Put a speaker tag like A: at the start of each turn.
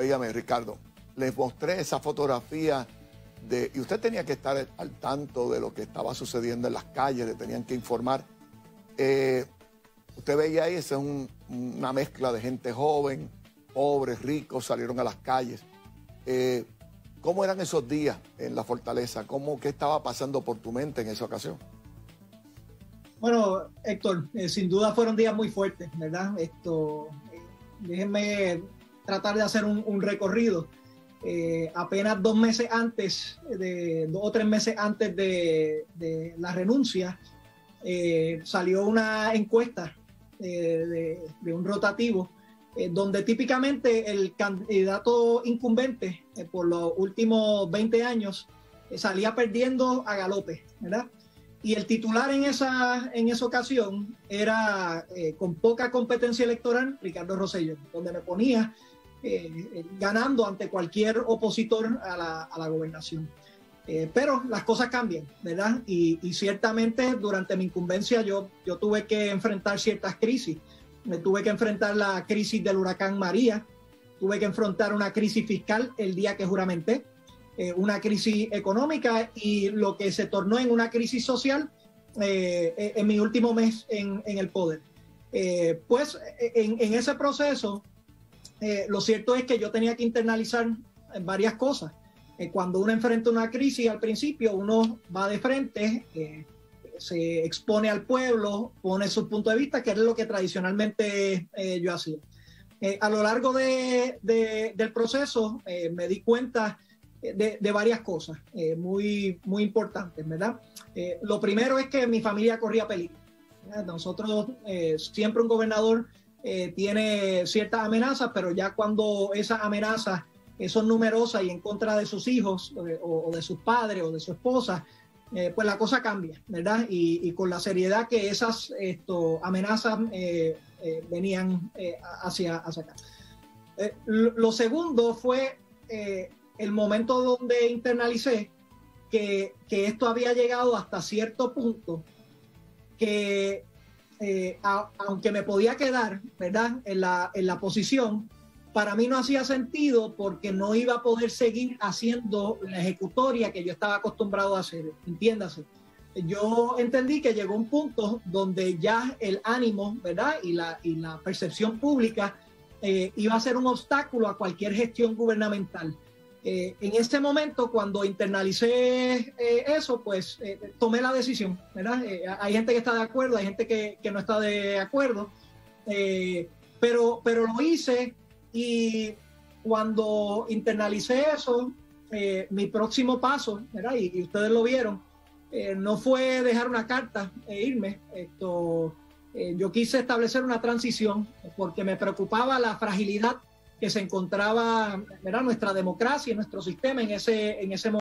A: oígame, Ricardo, les mostré esa fotografía de, y usted tenía que estar al tanto de lo que estaba sucediendo en las calles, le tenían que informar. Eh, usted veía ahí, esa es una mezcla de gente joven, pobres, ricos, salieron a las calles. Eh, ¿Cómo eran esos días en la fortaleza? ¿Cómo, ¿Qué estaba pasando por tu mente en esa ocasión?
B: Bueno, Héctor, eh, sin duda fueron días muy fuertes, ¿verdad? Esto, déjenme tratar de hacer un, recorrido. Eh, apenas dos meses antes, de, dos o tres meses antes de, la renuncia, salió una encuesta de, un rotativo, donde típicamente el candidato incumbente por los últimos 20 años salía perdiendo a galope, ¿verdad? Y el titular en esa, en esa ocasión era, eh, con poca competencia electoral, Ricardo Rosselló, donde me ponía eh, eh, ganando ante cualquier opositor a la, a la gobernación. pero las cosas cambian, ¿verdad? Y, y, ciertamente durante mi incumbencia yo, yo tuve que enfrentar ciertas crisis. Me tuve que enfrentar la crisis del huracán María, tuve que enfrentar una crisis fiscal el día que juramenté, eh, una crisis económica y lo que se tornó en una crisis social eh, en mi último mes en, el poder. Eh, pues en, ese proceso, lo cierto es que yo tenía que internalizar varias cosas. cuando uno enfrenta una crisis al principio, uno va de frente, se expone al pueblo, pone su punto de vista, que es lo que tradicionalmente yo hacía. a lo largo del proceso me di cuenta de, varias cosas eh, muy, muy importantes, ¿verdad? Eh, lo primero es que mi familia corría peligro. Nosotros, eh, siempre un gobernador tiene ciertas amenazas, pero ya cuando esas amenazas son numerosas y en contra de sus hijos o, de sus padres o de su esposa, pues la cosa cambia, ¿verdad? Y, con la seriedad que esas amenazas venían hacia, hacia acá. lo segundo fue el momento donde internalicé que, esto había llegado hasta cierto punto que eh, aunque me podía quedar, ¿verdad? En la, en la posición, para mí no hacía sentido porque no iba a poder seguir haciendo la ejecutoria que yo estaba acostumbrado a hacer, entiéndase. Yo entendí que llegó un punto donde ya el ánimo, ¿verdad? Y la, y la percepción pública eh, iba a ser un obstáculo a cualquier gestión gubernamental. Eh, en este momento, cuando internalicé eh, eso, pues eh, tomé la decisión, ¿verdad? hay gente que está de acuerdo, hay gente que, que no está de acuerdo, pero, pero lo hice y cuando internalicé eso, mi próximo paso, ¿verdad? Y, ustedes lo vieron, no fue dejar una carta e irme, esto, yo quise establecer una transición porque me preocupaba la fragilidad que se encontraba era nuestra democracia, nuestro sistema en ese, en ese momento.